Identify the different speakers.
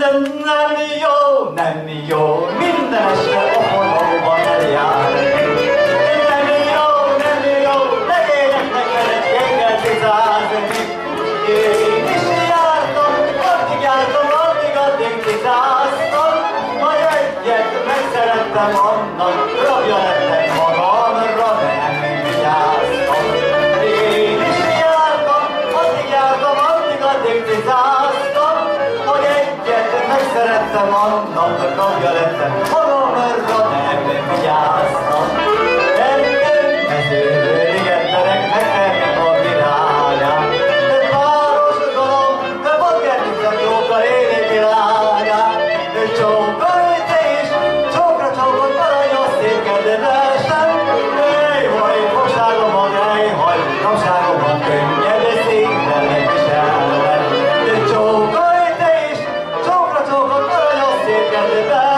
Speaker 1: de nem jó, nem jó, minden este okolóban eljár. Nem jó, nem jó, legényeknek veled jéggel tizázni. Én is jártam, addig jártam, addig, addig tizáztam, majd egyet megszerettem annak, rabja lettem lettem, annak a karja lettem, haramerra nem vigyáztam. Kerültem mezőről, igen, tereknek ennek a világát. De város galamb, de vagernik a jók a léni világát. De csóka őte is, csókra csókot aranyos széke, de I love you.